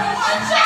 Watch out!